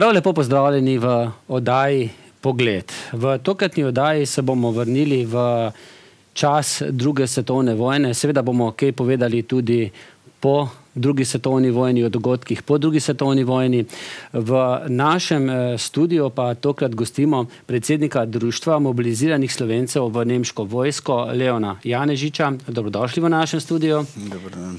Prav lepo pozdravljeni v oddaji Pogled. V tokratni oddaji se bomo vrnili v čas druge svetovne vojne. Seveda bomo kaj povedali tudi po drugi svetovni vojni, o dogodkih po drugi svetovni vojni. V našem eh, studiu pa tokrat gostimo predsednika Društva mobiliziranih slovencev v nemško vojsko, Leona Janežiča. Dobrodošli v našem studiu. Dobar dan.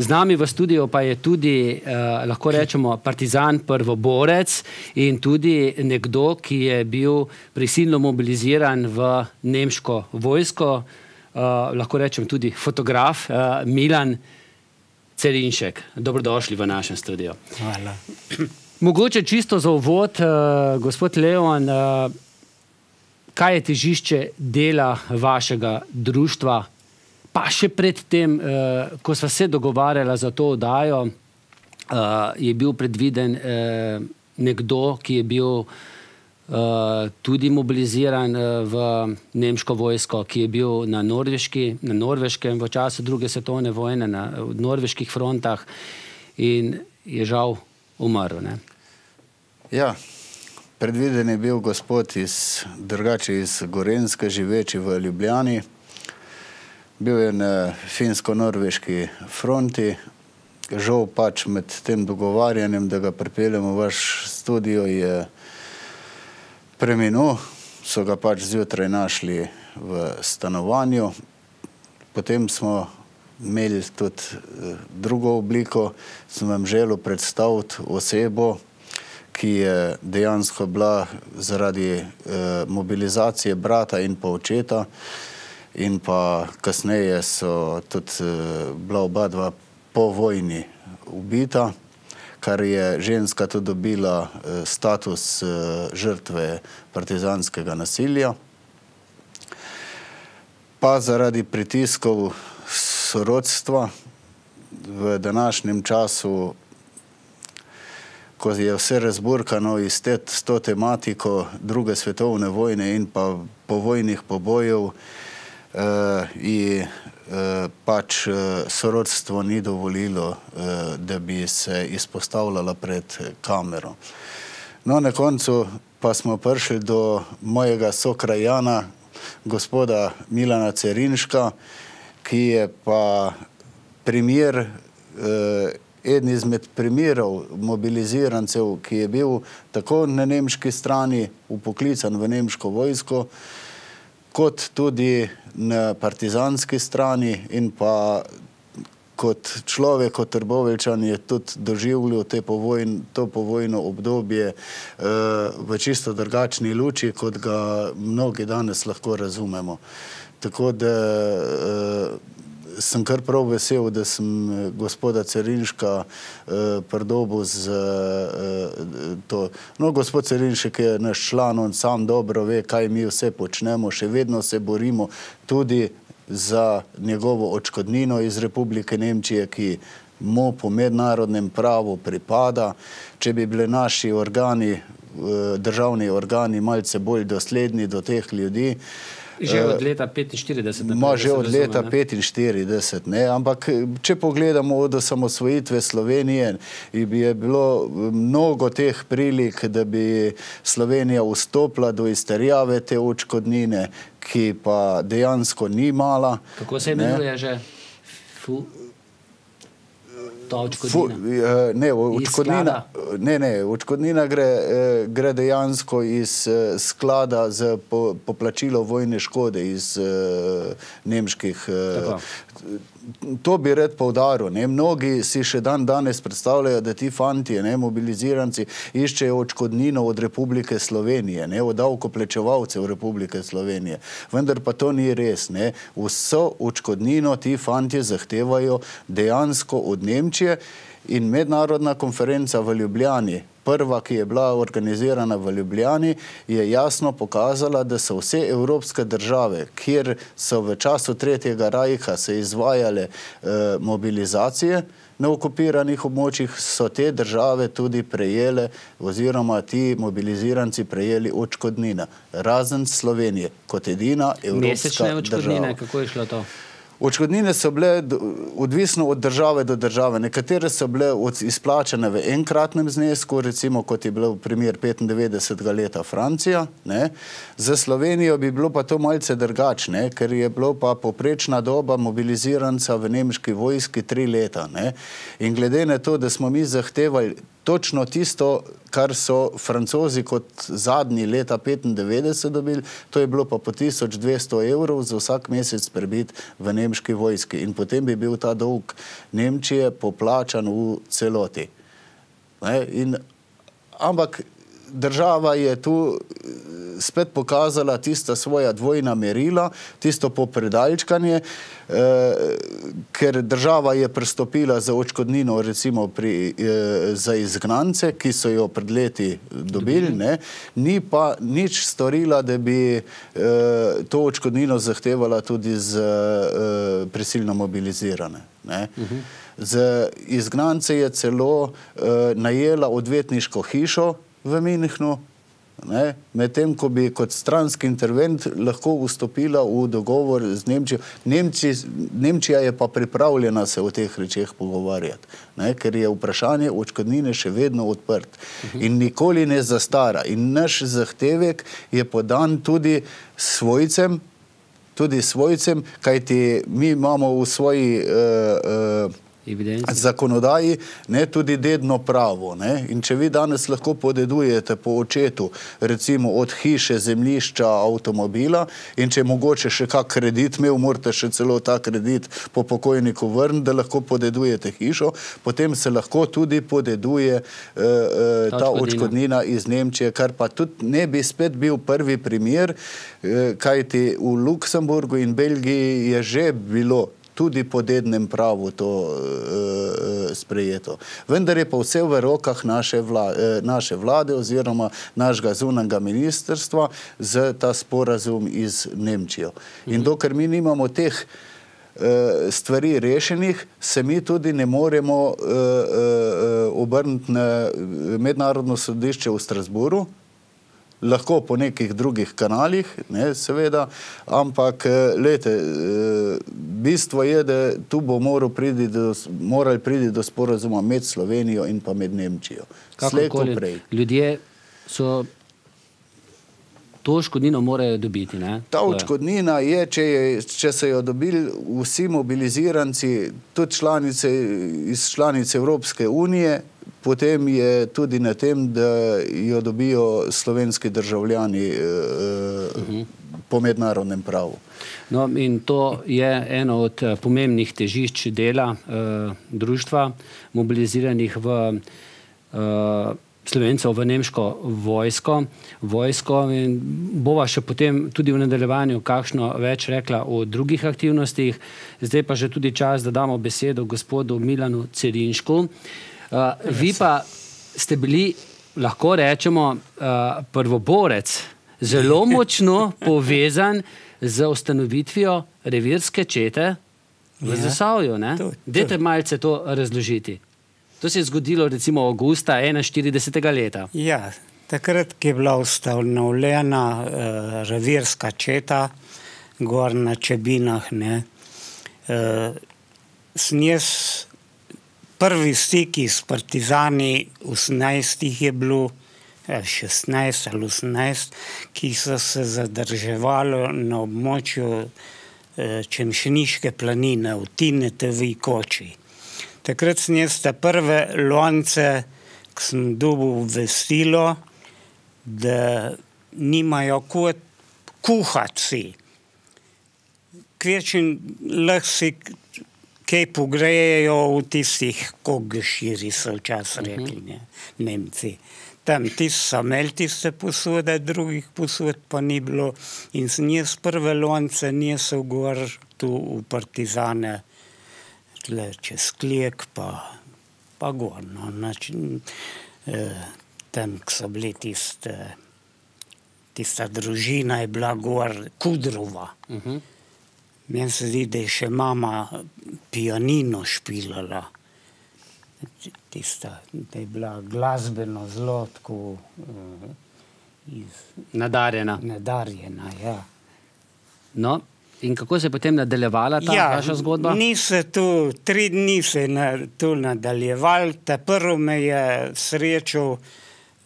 Z nami v studiu pa je tudi, eh, lahko rečemo, partizan, prvoborec in tudi nekdo, ki je bil prisilno mobiliziran v nemško vojsko, eh, lahko rečem tudi fotograf, eh, Milan Celinšek. Dobrodošli v našem studiu. Hvala. Mogoče čisto za uvod, eh, gospod Leon, eh, kaj je težišče dela vašega društva? Pa še predtem, eh, ko smo se dogovarjali za to oddajo, eh, je bil predviden eh, nekdo, ki je bil eh, tudi mobiliziran eh, v nemško vojsko, ki je bil na, Norveški, na Norveškem v času druge svetovne vojne, na norveških frontah in je žal umrl. Ne? Ja, predviden je bil gospod iz drugače iz Gorenske, živeči v Ljubljani. Bil je na finsko-norveški fronti. Žal pač med tem dogovarjanjem, da ga pripeljemo v vaš studio, je preminul. So ga pač zjutraj našli v stanovanju. Potem smo imeli tudi eh, drugo obliko. Sem vam želel predstaviti osebo, ki je dejansko bila zaradi eh, mobilizacije brata in pa očeta in pa kasneje so tudi uh, bila oba dva po vojni ubita, kar je ženska tudi dobila uh, status uh, žrtve partizanskega nasilja. Pa zaradi pritiskov sorodstva v današnjem času, ko je vse razburkano iz te, s to tematiko druge svetovne vojne in pa povojnih pobojev, in uh, pač uh, sorodstvo ni dovolilo, uh, da bi se izpostavljala pred kamero. No, na koncu pa smo prišli do mojega sokrajana, gospoda Milana Cerinška, ki je pa primer, uh, eden izmed primerov mobilizirancev, ki je bil tako na nemški strani upoklican v nemško vojsko, kot tudi na partizanski strani in pa kot človek, kot trboveljčan je tudi doživljal povojn, to povojno obdobje uh, v čisto drugačni luči, kot ga mnogi danes lahko razumemo. Tako da uh, sem kar prav vesel, da sem eh, gospoda Cerinška eh, pridobil z eh, to. No, gospod Cerinšek je naš član, on sam dobro ve, kaj mi vse počnemo, še vedno se borimo tudi za njegovo očkodnino iz Republike Nemčije, ki mu po mednarodnem pravu pripada. Če bi bili naši organi, eh, državni organi malce bolj dosledni do teh ljudi, Že od leta 45. Ma že od leta 45, ne? ampak če pogledamo od osamosvojitve Slovenije, bi je bilo mnogo teh prilik, da bi Slovenija vstopila do izterjave te očkodnine, ki pa dejansko ni mala. Kako se imenuje že? Fu ta odškodnina? Fu, eh, ne, odškodnina, ne, ne, odškodnina gre, eh, gre dejansko iz eh, sklada za po, poplačilo vojne škode iz nemških. Tako to bi red povdaril. Ne? Mnogi si še dan danes predstavljajo, da ti fanti, ne, mobiliziranci, iščejo očkodnino od Republike Slovenije, ne, od davkoplačevalcev Republike Slovenije. Vendar pa to ni res. Ne? Vso očkodnino ti fanti zahtevajo dejansko od Nemčije In mednarodna konferenca v Ljubljani, prva, ki je bila organizirana v Ljubljani, je jasno pokazala, da so vse evropske države, kjer so v času Tretjega rajha se izvajale eh, mobilizacije, na okupiranih območjih so te države tudi prejele, oziroma ti mobiliziranci prejeli odškodnine, razen Slovenije, kot edina evropska Mesečne odškodnine, država. kako je šlo to? Odškodnine so bile odvisno od države do države. Nekatere so bile izplačane v enkratnem znesku, recimo kot je bilo primer 95. leta Francija. Ne. Za Slovenijo bi bilo pa to malce drugačne, ker je bilo pa poprečna doba mobiliziranca v nemški vojski tri leta. Ne. In glede na to, da smo mi zahtevali točno tisto, kar so francozi kot zadnji leta 95 dobili, to je bilo pa po 1200 evrov za vsak mesec prebit v nemški vojski. In potem bi bil ta dolg Nemčije poplačan v celoti. Ne? In, ampak država je tu eh, spet pokazala tista svoja dvojna merila, tisto popredaljčkanje, eh, ker država je pristopila za očkodnino recimo pri, eh, za izgnance, ki so jo pred leti dobili, ne, ni pa nič storila, da bi eh, to očkodnino zahtevala tudi z eh, prisilno mobilizirane. Ne. Z izgnance je celo eh, najela odvetniško hišo v Minihnu, ne, medtem ko bi kot stranski intervent lahko vstopila v dogovor z Nemčijo. Nemci, Nemčija je pa pripravljena se o teh rečeh pogovarjati, ne, ker je vprašanje odškodnine še vedno odprt in nikoli ne zastara. In naš zahtevek je podan tudi svojcem, tudi svojcem, kajti mi imamo v svoji uh, uh, Evidenci. zakonodaji ne, tudi dedno pravo. Ne. In če vi danes lahko podedujete po očetu, recimo od hiše, zemljišča, avtomobila, in če mogoče še kak kredit imel, morate še celo ta kredit po pokojniku vrniti, da lahko podedujete hišo, potem se lahko tudi podeduje uh, uh, Ta ta odškodnina iz Nemčije, kar pa tudi ne bi spet bil prvi primer, eh, kajti v Luksemburgu in Belgiji je že bilo tudi po dednem pravu to uh, sprejeto. Vendar je pa vse v rokah naše, vla, uh, naše vlade oziroma našega zunanga ministrstva za ta sporazum iz Nemčijo. In dokler mi nimamo teh eh, stvari rešenih, se mi tudi ne moremo obrniti na mednarodno sodišče v Strasburu, lahko po nekih drugih kanalih, ne, seveda, ampak eh, lete, bistvo je, da tu bo moral priti do, morali priti do sporazuma med Slovenijo in pa med Nemčijo. Kakorkoli, ljudje so to škodnino morajo dobiti. Ne? Ta To je. odškodnina je, če, je, če so jo dobili vsi mobiliziranci, tudi članice, iz članic Evropske unije, potem je tudi na tem, da jo dobijo slovenski državljani eh, uh -huh. po mednarodnem pravu. No, in to je eno od eh, pomembnih težišč dela eh, društva, mobiliziranih v eh, Slovencev v nemško vojsko. vojsko in bova še potem tudi v nadaljevanju kakšno več rekla o drugih aktivnostih. Zdaj pa že tudi čas, da damo besedo gospodu Milanu Cerinšku. Uh, vi pa ste bili, lahko rečemo, uh, prvoborec, zelo močno povezan z ustanovitvijo revirske čete v Ja, Zasavju. Dajte malce to razložiti. To se je zgodilo recimo avgusta 41. leta. Ja, takrat, ko je bila ustanovljena uh, revirska četa, gor na Čebinah, ne, uh, sem jaz prvi stiki s partizani, 18 jih je bilo, eh, 16 ali 18, ki so se zadrževali na območju eh, Čemšniške planine, v Tinetovi koči. Takrat sem jaz te prve lonce, ko sem dobil vestilo, da nimajo kot kuhati si. Kvečin lahko si kaj pogrejejo v tistih kogširi, so včasih rekli ne, Nemci. Tam ti so imeli tiste posode, drugih posod pa ni bilo. In sem jaz prve lonce nisel gor tu v partizane, tle čez klijek pa pa gor. No, nač, eh, tam ko so bili tiste, tista družina je bila gor, Kudrova. Uh -huh. Meni se zdi, da je še mama pianino špilala. Tista, da je bila glasbeno zelo tako eh, iz- Nadarjena. nadarjena. Ja. No, in kako se je potem nadaljevala ta ja, vaša zgodba? Ni se tu, tri dni se je na, tu nadaljeval, ta prvi me je srečal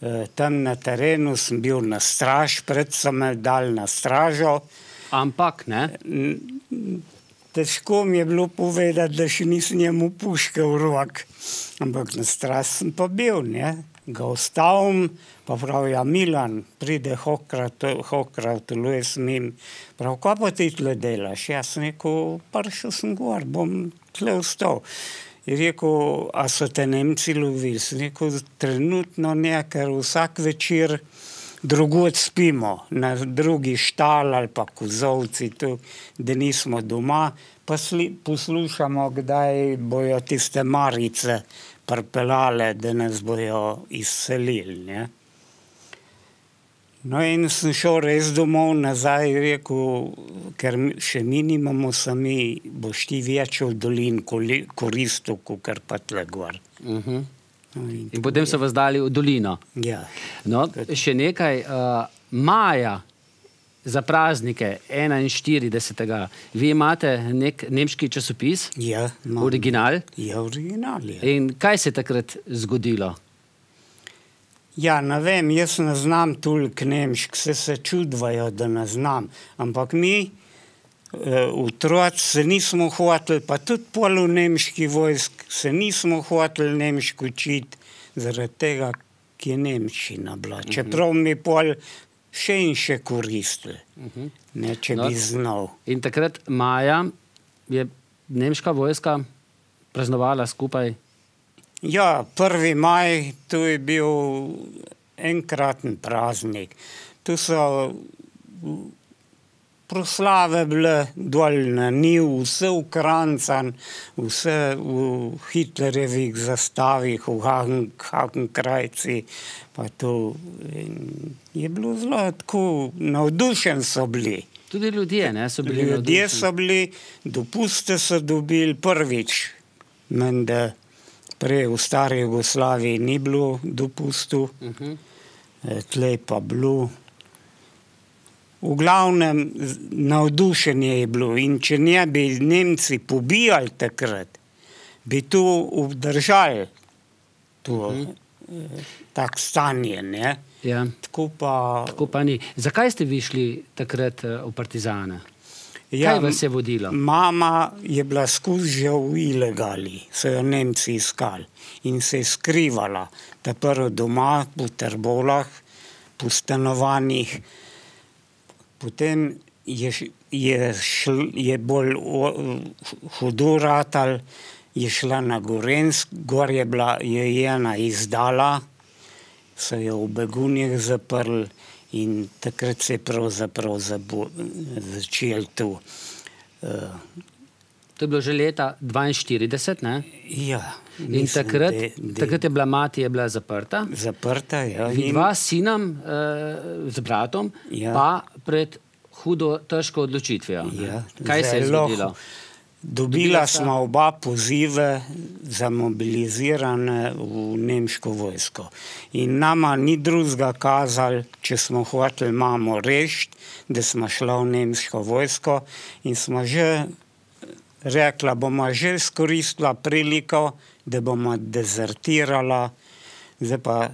eh, tam na terenu, sem bil na straž, pred so me dal na stražo. Ampak, ne, Težko mi je bilo povedati, da še nisem njemu puške v rok, ampak na straž sem pa bil, ne? ga ostavim, pa pravi, ja, Milan, pride hokrat, hokrat, luje sem jim, prav, kaj pa ti tle delaš? Jaz sem rekel, prišel sem gor, bom tle ostal. Je rekel, a so te Nemci lovili? Sem rekel, trenutno ne, ker vsak večer drugod spimo, na drugi štal ali pa kozovci, tu, da nismo doma, pa sli, poslušamo, kdaj bojo tiste marice prpelale, da nas bojo izselili. Ne? No, in sem šel res domov nazaj, rekel, ker še mi nimamo sami, boš ti več v dolin koristil, kot pa tle gor. uh -huh. In, in potem so vas dali v dolino. ja. No, še nekaj, uh, maja za praznike 41. Vi imate nek nemški časopis, Ja, imam. original. Ja, original je. In kaj se je takrat zgodilo? Ja, ne vem, jaz ne znam toliko nemšk, se se čudvajo, da ne znam. Ampak mi, otroci, se nismo hoteli, pa tudi pol v nemški vojsk, se nismo hoteli nemško učiti, zaradi tega, ki je nemščina bila. Čeprav mi pol še in še koristili, ne, če No. bi znal. In takrat maja je nemška vojska praznovala skupaj. Ja, 1. maj, to je bil enkraten praznik. Tu so proslave bile dol na Niv, vse v Krancan, vse v Hitlerjevih zastavih, v Hagen- Hagenkrajci. Pa to je bilo zelo tako, navdušen so bili. Tudi ljudje ne, so bili Ljudje navdušeni. so bili, dopuste so dobili prvič, menda prej v stari Jugoslaviji ni bilo dopustu, Uh -huh. eh, tlej pa bilo. V glavnem navdušenje je bilo in če ne bi Nemci pobijali takrat, bi tu obdržali to, eh, tak stanje, ne? Ja, Tako pa... tako pa ni. Zakaj ste vi šli takrat eh, v Partizane? Ja, Kaj vas je vodilo? Mama je bila skozi že v ilegali, so jo Nemci iskali in se je skrivala, ta prvo doma, po trbolah, po stanovanjih. Potem je, je, šl, je bolj o- hudo ratal, je šla na Gorensk, gor je bila, je ena izdala, so jo v begunjih zaprli in takrat se je pravzaprav zabo- začel tu. Uh, To je bilo že leta 42, ne? ja, In mislim, takrat, da- da- takrat je bila mati je bila zaprta, Zaprta je. Ja, in- dva s sinom, eh, z bratom, Ja. pa pred hudo, težko odločitvijo. Ja, Kaj se je zelo zgodilo? hu- Dobila smo oba pozive za mobilizirane v nemško vojsko. In nama ni drugega kazali, če smo hoteli mamo rešiti, da smo šla v nemško vojsko in smo že rekla, bomo že izkoristila priliko, da bomo dezertirala. Zdaj pa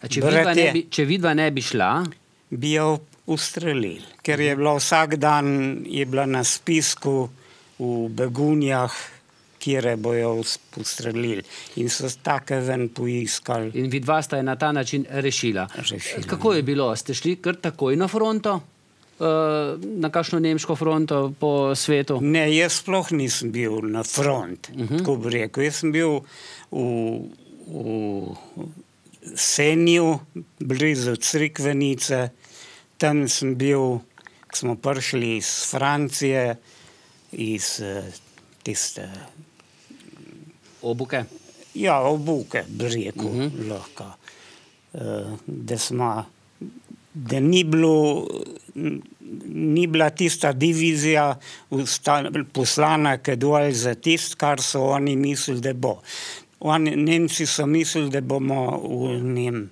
A Če vidva, ne bratje- bi, če vidva ne bi šla, bi jo ustrelili, ker je bila vsak dan je bila na spisku v begunjah, kjer bojo us- ustrelili. In so take ven poiskali. in vidva sta je na ta način rešila. Rešila, Kako je bilo? Ste šli kar takoj na fronto? Eh, Na kakšno nemško fronto po svetu? Ne, jaz sploh nisem bil na front, uh -huh. tako bi rekel. Jaz sem bil v, v Senju, blizu Crikvenice, tam sem bil, ko smo prišli iz Francije, iz eh, tiste Obuke. Ja, obuke, bi rekel, uh -huh. lahko. Uh, da, smo, da ni, bilo, ni bila tista divizija poslana, ki je dol za tist, kar so oni mislili, da bo. Oni, Nemci so mislili, da bomo v njem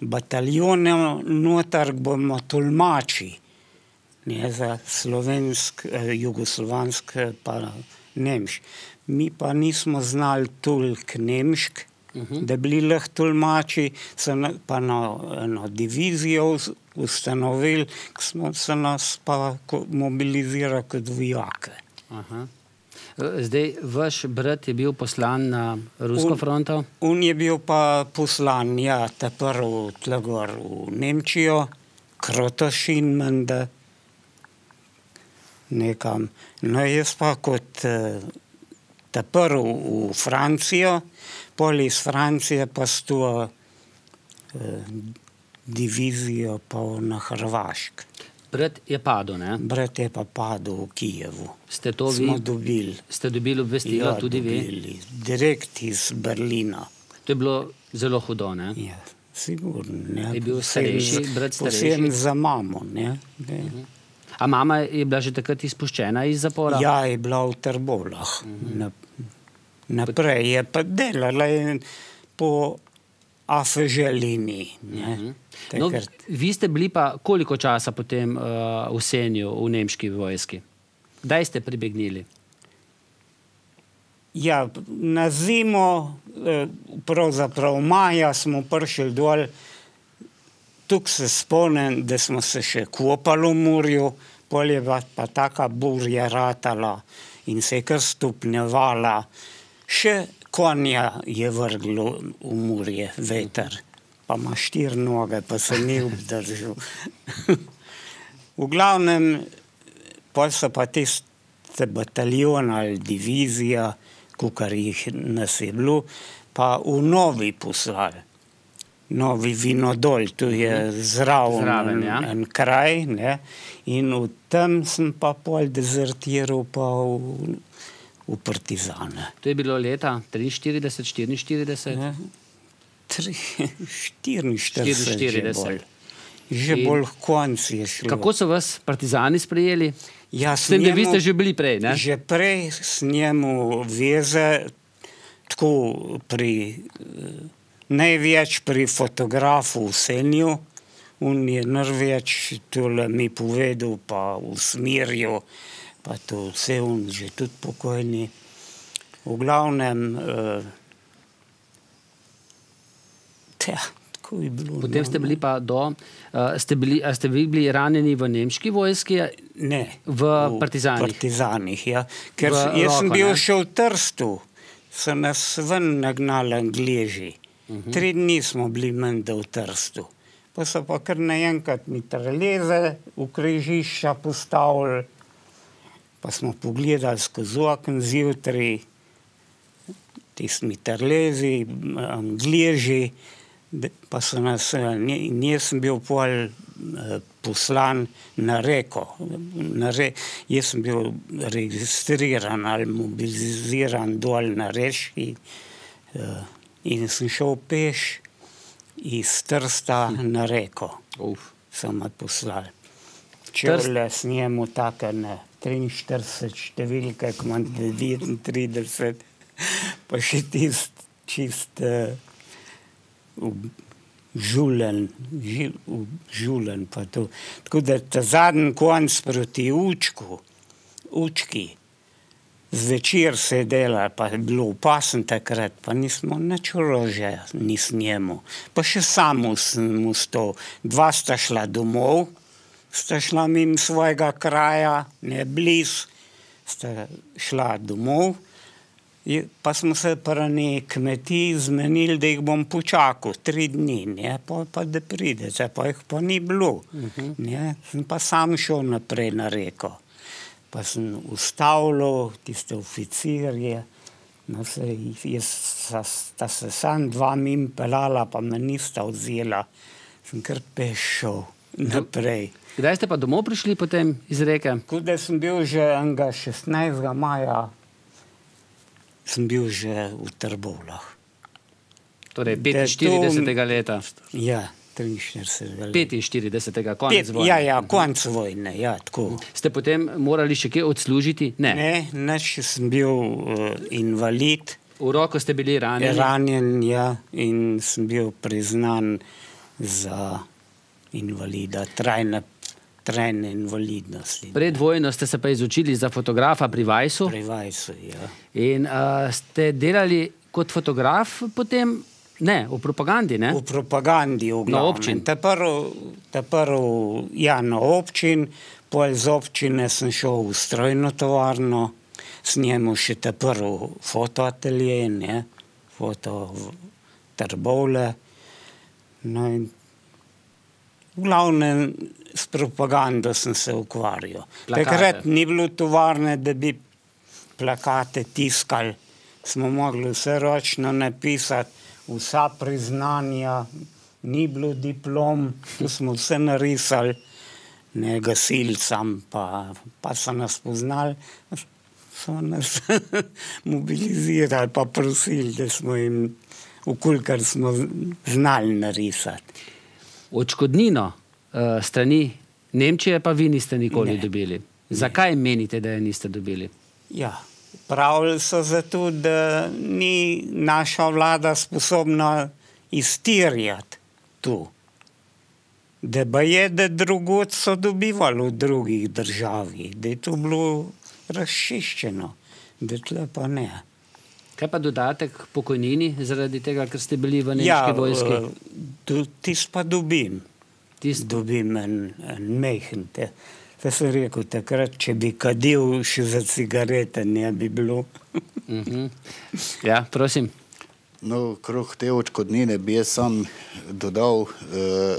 bataljonu notar, bomo tolmači ne, za slovensk, eh, jugoslovansk, pa nemški mi pa nismo znali toliko nemšk, uh -huh. da bi bili lahko tolmači, so na, pa na eno divizijo ustanovili, ki smo se nas pa mobilizirali kot vojake. Zdaj, vaš brat je bil poslan na rusko fronto? On je bil pa poslan, ja, ta prvi tlagor v Nemčijo, Krotošin, menda, nekam. No, jaz pa kot uh, ta prvi v Francijo, pol iz Francije pa s to eh, divizijo pa na Hrvašk. Brat je padel, ne? Brat je pa padel v Kijevu. Ste to Smo vi? dobili. Ste dobili obvestilo Ja, tudi vi? dobili. Direkt iz Berlina. To je bilo zelo hudo, ne? Ja, sigurno. Ne? Je bil starejši, brat starejši? Posebno za mamo. Ne? Ne. A mama je bila že takrat izpuščena iz zapora? Ja, je bila v Trbolah. Na, naprej je pa delala in po AFŽ liniji. ne. No, vi ste bili pa koliko časa potem uh, v Senju v nemški vojski? Kdaj ste pribegnili? Ja, na zimo, eh, pravzaprav maja, smo prišli dol. Tukaj se spomnim, da smo se še kopali v Murju, pol je pa, pa taka burja ratala in se je kar stopnjevala. Še konja je vrglo v Murje, veter, pa ima štiri noge, pa se ni obdržal. v glavnem, pol so pa tiste bataljon ali divizija, kar jih nas je bilo, pa v novi poslali. Novi vinodol, tu je zraven, Zraven, en, ja. en kraj. Ne? In v tem sem pa pol dezertiral pa v, v Partizane. To je bilo leta 43, 44. Ne? Tri- 44, že 44. bolj. Že In- bolj konc je šlo. Kako so vas partizani sprejeli? Ja, S tem, da vi njemu- ste že bili prej, ne? Že prej s njemu veze, tako pri, eh, največ pri fotografu v Senju, on je največ tole mi povedal, pa Smirju, pa to vse on že tudi pokojni. V glavnem, eh, tja, tako je bilo. Potem no, ste bili pa do, uh, ste, bili, ste vi bili ranjeni v nemški vojski? Ne, V partizanih. partizanih ja. Ker V v jaz sem roko, bil ne? še v Trstu, so nas ven nagnali Angleži. Uh Mhm. -huh. Tri dni smo bili menda v Trstu. Pa so pa kar naenkrat mitraleze v križišča postavili, pa smo pogledali skozi okno zjutraj, tisti mitralezi, Angleži, da- pa so nas, eh, in jaz sem bil pol eh, poslan na reko. Na re, jaz sem bil registriran ali mobiliziran dol na reški eh, in sem šel peš iz Trsta na reko. Uf. So me poslali. Trst- Čevlje s njemu take ne. 43 številke, ko imam 39, pa še tist čist uh, žulen, žil, žulen pa to. Tako da ta zadnji konc proti učku, učki, zvečer se je delal, pa je bilo opasen takrat, pa nismo nič orožja, ni s njemu. Pa še samo sem ustal. Dva sta šla domov, sta šla mimo svojega kraja, ne bliz, sta šla domov. Pa smo se pri neki kmetiji zmenili, da jih bom počakal tri dni, ne, pa, pa da pridete, pa jih pa ni bilo. Uh -huh. ne, sem pa sam šel naprej na reko. Pa sem ustavljal tiste oficirje, no se, jaz sta, sta se sam dva mim pelala, pa me nista vzela. Sem kar pešel naprej. Kdaj ste pa domov prišli potem iz reke? Tako da sem bil že enega 16. maja, sem bil že v Trbovlah. Torej Da to- 45. leta. Ja, 43. let. 45. konec Pet, vojne. ja, ja, konc vojne, ja, tako. Ste potem morali še kje odslužiti? Ne. Ne, naš sem bil uh, invalid, V roko ste bili ranjeni. ranjen, ja, in sem bil priznan za invalida, trajne, trajne invalidnosti. Pred vojno ste se pa izučili za fotografa pri Vajsu Pri Vajsu, ja. in uh, ste delali kot fotograf potem, ne, v propagandi, ne? V propagandi, v glavnem. občin. Ta prv, ta prv, ja, na občin, pol z občine sem šel v strojno tovarno, s njemu še ta prv fotoatelje, ne, foto v trbovle. No in v glavnem s propagando sem se ukvarjal. Plakate. Takrat ni bilo tovarne, da bi plakate tiskali. Smo mogli vse ročno napisati, vsa priznanja, ni bilo diplom, tu smo vse narisali, ne gasilcem, pa, pa so nas poznali, so nas mobilizirali, pa prosili, da smo jim, ukolikor smo znali narisati. Odškodnino uh, strani Nemčije pa vi niste nikoli Ne. ne. dobili. Zakaj menite, da je niste dobili? Ja, pravili so zato, da ni naša vlada sposobna iztirjati tu. Da pa je, da drugod so dobivali v drugih državah, da je to bilo razčiščeno, da tle pa ne. Kaj pa dodatek pokojnini zaradi tega, ker ste bili v nemški ja, vojski? eh, Tisti pa dobim. Tist, Dobim en, en mehen. Te, te sem rekel takrat, če bi kadil še za cigarete, ne bi bilo. uh -huh. Ja, prosim. No, krog te očkodnine bi jaz sam dodal uh,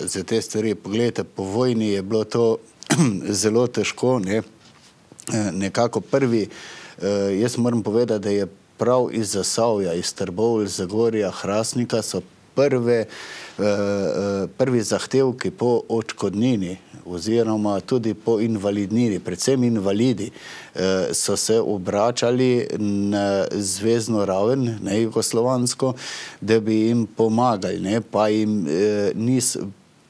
za te stvari. Poglejte, po vojni je bilo to zelo težko. Ne? Eh, Nekako prvi, uh, jaz moram povedati, da je prav iz Zasavja, iz Trbov, iz Zagorja, Hrasnika so prve, uh, uh, prvi zahtevki po očkodnini oziroma tudi po invalidnini, predvsem invalidi, eh, so se obračali na zvezdno raven, ne jugoslovansko, da bi jim pomagali, ne, pa jim eh, niso.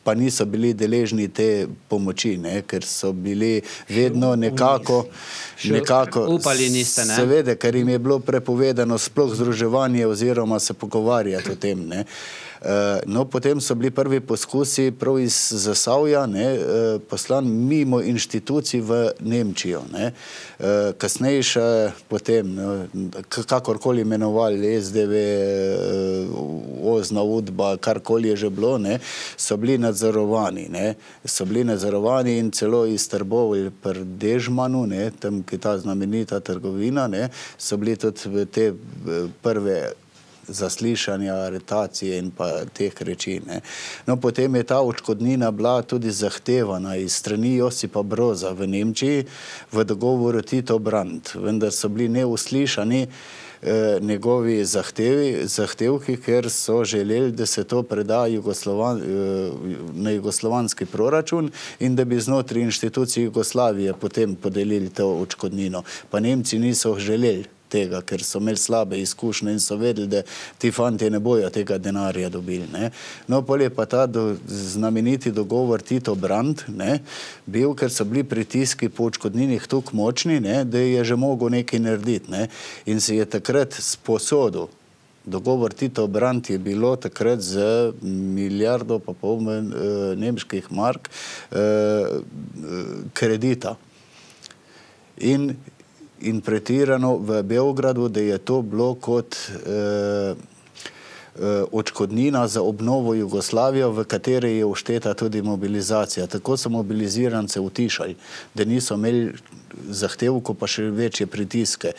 Pa niso bili deležni te pomoči, ne, ker so bili vedno nekako. Nekako upali niste, ne? Seveda, ker jim je bilo prepovedano sploh združevanje oziroma se pogovarjati o tem. Ne. Eh, No, potem so bili prvi poskusi prav iz Zasavja, ne, eh, poslan mimo inštitucij v Nemčijo. Ne. Eh, Kasneje še potem, no, kakorkoli imenovali SDV, Ozna Udba, karkoli je že bilo, ne, so bili nadzorovani. Ne. So bili nadzorovani in celo iz Trbov ali pri Dežmanu, ne, tam, ki je ta znamenita trgovina, ne, so bili tudi te prve zaslišanja, aretacije in pa teh reči. Ne. No, potem je ta odškodnina bila tudi zahtevana iz strani Josipa Broza v Nemčiji v dogovoru Tito Brandt, vendar so bili neuslišani eh, njegovi zahtevi, zahtevki, ker so želeli, da se to preda Jugoslovan, eh, na jugoslovanski proračun in da bi znotraj inštitucij Jugoslavije potem podelili to odškodnino. Pa Nemci niso želeli tega, ker so imeli slabe izkušnje in so vedeli, da ti fanti ne bojo tega denarja dobili. Ne. No, pol je pa ta do, znameniti dogovor Tito Brandt ne, bil, ker so bili pritiski po očkodninih tako močni, ne, da je že mogel nekaj narediti. Ne. In se je takrat sposodil. Dogovor Tito Brandt je bilo takrat z milijardo pa pol men, eh, nemških mark eh, kredita. In in pretirano v Beogradu, da je to bilo kot eh, eh, odškodnina za obnovo Jugoslavije, v kateri je ušteta tudi mobilizacija. Tako so mobilizirance utišali, da niso imeli zahtevko, pa še večje pritiske.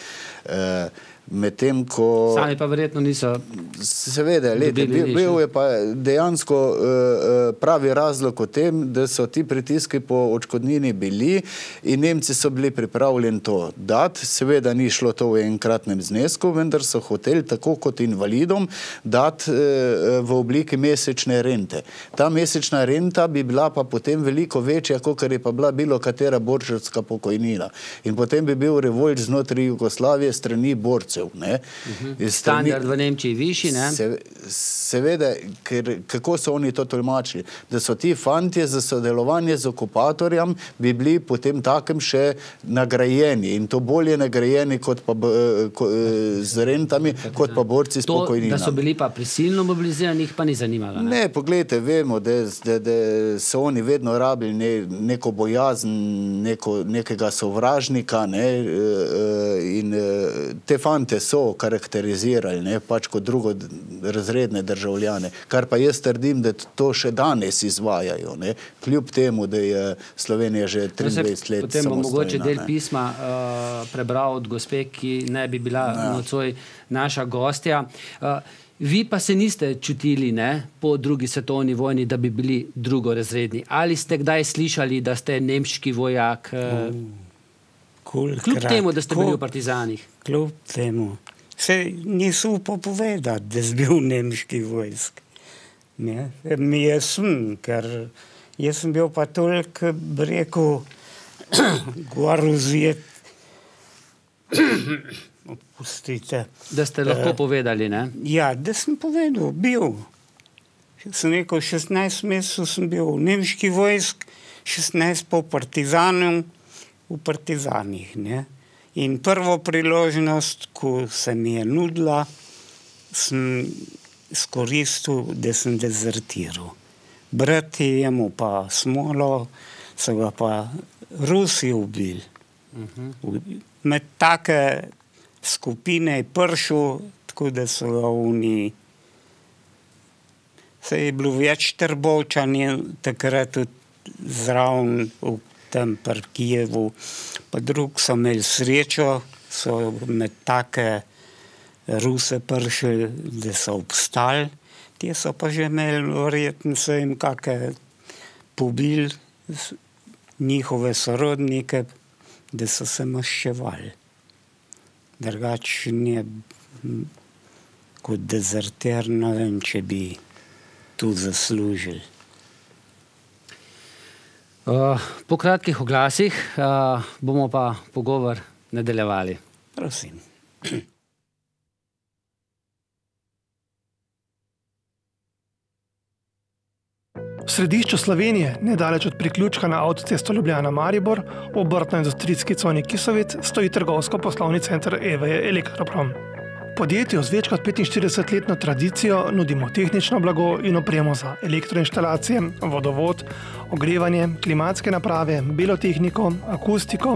Eh, Medtem ko. Sami pa verjetno niso. Seveda, Dobili bil, bil je pa dejansko uh, pravi razlog v tem, da so ti pritiski po očkodnini bili in Nemci so bili pripravljeni to dati. Seveda ni šlo to v enkratnem znesku, vendar so hoteli tako kot invalidom dati uh, v obliki mesečne rente. Ta mesečna renta bi bila pa potem veliko večja, kot je pa bila bilo katera boržovska pokojnina. In potem bi bil revolt znotraj Jugoslavije strani borcev. Otrocev. Ne, Mhm. Standard v Nemčiji višji, ne? Se, seveda, ker, kako so oni to tolmačili? Da so ti fantje za sodelovanje z okupatorjem bi bili potem takem še nagrajeni in to bolje nagrajeni kot pa, ko, eh, z rentami, kot pa borci s To, da pokojninami. so bili pa prisilno mobilizirani, jih pa ni zanimalo. Ne? Ne, poglejte, vemo, da, da, da so oni vedno rabili ne, neko bojazen, neko, nekega sovražnika. Ne, eh, eh, in te fante so karakterizirali ne, pač kot drugorazredne državljane, kar pa jaz trdim, da to še danes izvajajo, ne, kljub temu, da je Slovenija že To se 23 let. Potem bom mogoče del ne. pisma uh, prebral od gospe, ki ne bi bila ja. nocoj naša gostja. Uh, vi pa se niste čutili ne, po drugi svetovni vojni, da bi bili drugorazredni. Ali ste kdaj slišali, da ste nemški vojak, uh, Kul, kljub krat, temu, da ste bili v partizanih? Kljub temu. Se nisem upal povedati, da sem bil v nemški vojski. Ne? Mi je sum, ker jaz sem bil pa toliko, bi rekel, gor vzjet. Opustite. Da ste lahko uh, povedali, ne? Ja, da sem povedal, bil. Sem rekel, 16 mesecev sem bil v nemški vojski, 16 po partizanu, v partizanih. Ne? In prvo priložnost, ko se mi je nudila, sem izkoristil, da sem dezertiral. Brat je mu pa smolo, so ga pa Rusi ubili. Uh-huh. Med take skupine je prišel, tako da so ga oni. Se je bilo več trbovčanja takrat tudi zraven v tem pri Kijevu, pa drug so imeli srečo, so med take Ruse prišli, da so obstali, ti so pa že imeli, verjetno so jim kakšne pobili njihove sorodnike, da so se maščevali. Drugače ne, m, kot dezerter, ne vem, če bi tu zaslužili. Uh, po kratkih oglasih uh, bomo pa pogovor nadaljevali. Prosim. V središču Slovenije, nedaleč od priključka na avtocesto Ljubljana Maribor, v obrtno-industrijski coni Kisovec, stoji trgovsko-poslovni center EVE Elektroprom. Podjetju z več kot 45-letno tradicijo nudimo tehnično blago in opremo za elektroinštalacije, vodovod, ogrevanje, klimatske naprave, belo tehniko, akustiko,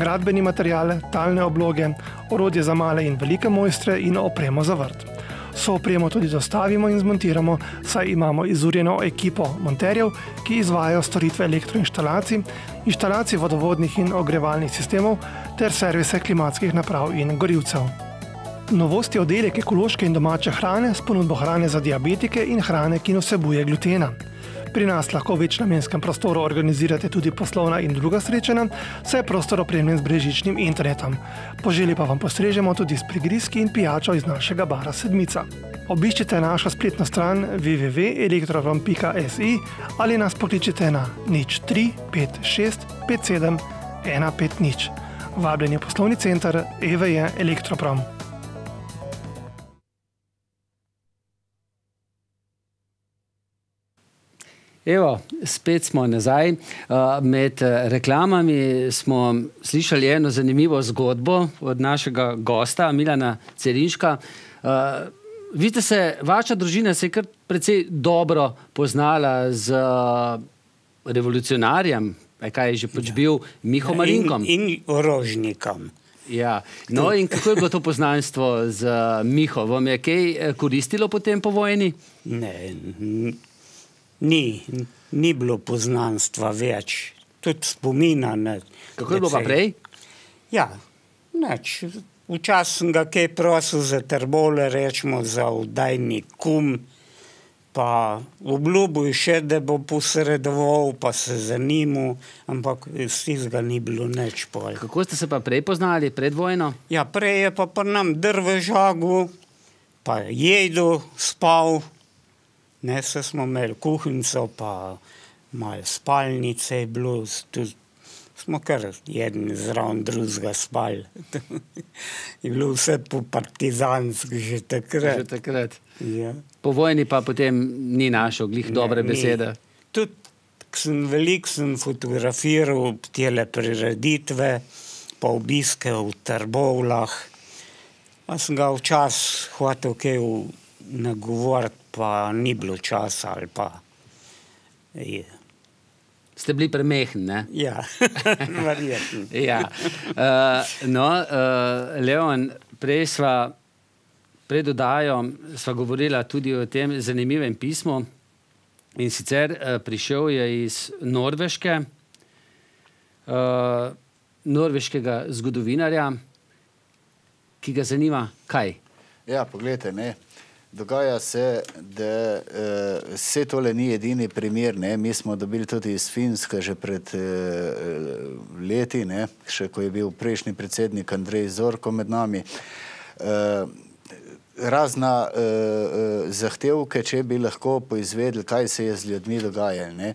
gradbeni material, talne obloge, orodje za male in velike mojstre in opremo za vrt. So opremo tudi dostavimo in zmontiramo, saj imamo izurjeno ekipo monterjev, ki izvajajo storitve elektroinštalacij, inštalacij vodovodnih in ogrevalnih sistemov ter servise klimatskih naprav in gorilcev. Novost je oddelek ekološke in domače hrane s ponudbo hrane za diabetike in hrane, ki ne vsebuje glutena. Pri nas lahko v večnamenskem prostoru organizirate tudi poslovna in druga srečanja, saj je prostor opremljen z brežičnim internetom. Po želji pa vam postrežemo tudi s prigrizki in pijačo iz našega bara Sedmica. Obiščite našo spletno stran www.elektrorom.si ali nas pokličite na nič 3 5 6 5 7 1 5 nič. Vabljen je poslovni center EVE Elektroprom. Evo, spet smo nazaj. Med eh, reklamami smo slišali eno zanimivo zgodbo od našega gosta, Milana Cerinška. Vi ste se, vaša družina se je kar precej dobro poznala z revolucionarjem, kaj je že pač bil, Miho Marinkom. In, in orožnikom. Ja. No, in kako je bilo to poznanstvo z uh, Miho? Vam je kaj eh, koristilo potem po vojni? Ne, ni, ni bilo poznanstva več, tudi spomina. Ne, Kako je bilo pa prej? Ja, neč. Včasih sem ga kaj prosil za trbole, rečemo za vdajni kum, pa obljubil še, da bo posredoval, pa se zanimal, ampak iz tistega ni bilo nič pol. Kako ste se pa prej poznali, pred vojno? Ja, prej je pa pri nam drve žagu, pa jedo, spal, ne se smo imeli kuhinco, pa malo spalnice je bilo, tudi smo kar jedni zraven drugega spali. je bilo vse po partizanski že takrat. Že takrat. Ja. Po vojni pa potem ni našel glih dobre Ne, besede. Tudi sem veliko sem fotografiral tele prireditve, pa obiske v Trbovlah. Pa sem ga včasih hotel kaj nagovoriti, pa ni bilo časa ali pa. Je. Ste bili premehni, ne? Ja, verjetno. Ja. Uh, no, uh, Leon, prej sva pred oddajo sva govorila tudi o tem zanimivem pismu. In sicer uh, prišel je iz Norveške, uh, norveškega zgodovinarja, ki ga zanima kaj. Ja, poglejte, ne. Dogaja se, da uh, vse tole ni edini primer. Ne. Mi smo dobili tudi iz Finske že pred uh, leti, ne, še ko je bil prejšnji predsednik Andrej Zorko med nami. Uh, razna uh, uh, zahtevke, če bi lahko poizvedeli, kaj se je z ljudmi dogajalo.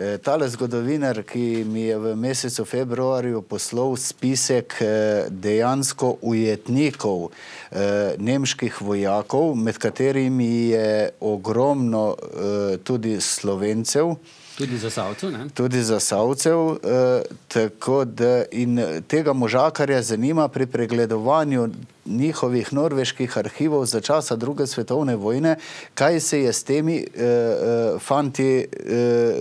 Eh, Tale zgodovinar, ki mi je v mesecu februarju poslal spisek eh, dejansko ujetnikov eh, nemških vojakov, med katerimi je ogromno eh, tudi slovencev, Tudi za Savcu. Ne? tudi za Savcev, eh, tako da in tega možakarja zanima pri pregledovanju njihovih norveških arhivov za časa druge svetovne vojne, kaj se je s temi eh, eh, fanti eh,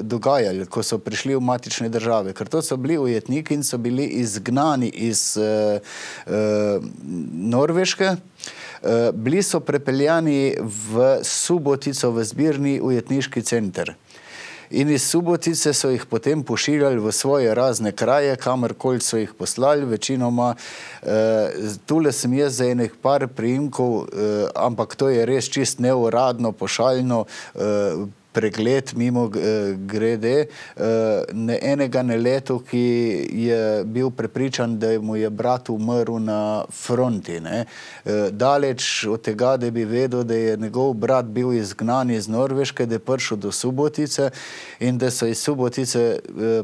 dogajalo, ko so prišli v matične države. Ker to so bili ujetniki in so bili izgnani iz eh, eh, Norveške. Eh, bili so prepeljani v Subotico, v zbirni ujetniški center. In iz Subotice so jih potem pošiljali v svoje razne kraje, kamorkoli so jih poslali, večinoma. Uh, tule sem jaz za enih par priimkov, uh, ampak to je res čist neuradno, pošaljno. Uh, pregled mimo eh, grede eh, ne enega ne leto, ki je bil prepričan, da mu je brat umrl na fronti. Ne. Eh, daleč od tega, da bi vedel, da je njegov brat bil izgnan iz Norveške, da je prišel do Subotice in da so iz Subotice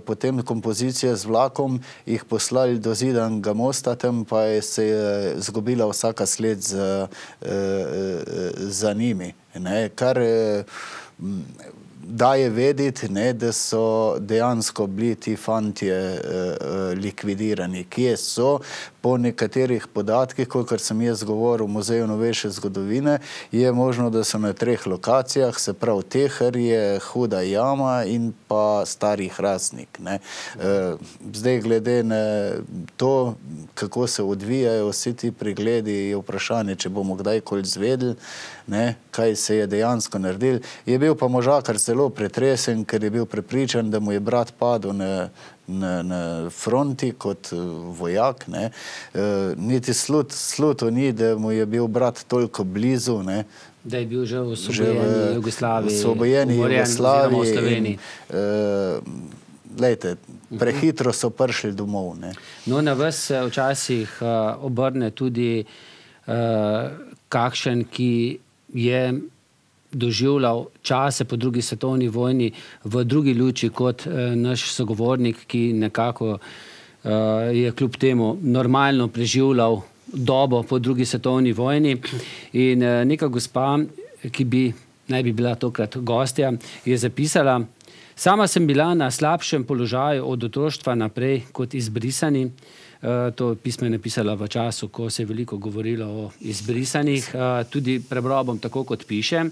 potem kompozicije z vlakom jih poslali do zidanega mosta, tam pa je se je zgubila vsaka sled za, za njimi. Ne, kar m, daje vedeti, ne, da so dejansko bili ti fantje eh, eh, likvidirani. Kje so, po nekaterih podatkih, kot sem jaz govoril v Muzeju novejše zgodovine, je možno, da so na treh lokacijah, se pravi Teherje, Huda jama in pa Stari Hrastnik. Ne. Eh, zdaj, glede na to, kako se odvijajo vsi ti pregledi, je vprašanje, če bomo kdajkoli zvedeli, ne, kaj se je dejansko naredil. Je bil pa možakar zelo pretresen, ker je bil prepričan, da mu je brat padel na, na, na fronti kot eh, vojak. Ne. E, niti slut, sluto ni, da mu je bil brat toliko blizu. Ne. Da je bil že v Sloveniji, Jugoslaviji, osvobojeni Jugoslaviji. In, uh, lejte, prehitro so prišli domov. Ne. No, na vas se včasih uh, obrne tudi uh, kakšen, ki je doživljal čase po drugi svetovni vojni v drugi luči kot uh, naš sogovornik, ki nekako uh, je kljub temu normalno preživljal dobo po drugi svetovni vojni. In uh, neka gospa, ki bi naj bi bila tokrat gostja, je zapisala, Sama sem bila na slabšem položaju od otroštva naprej kot izbrisani. Uh, to pismo je napisala v času, ko se je veliko govorilo o izbrisanih. Uh, tudi prebral bom tako, kot piše.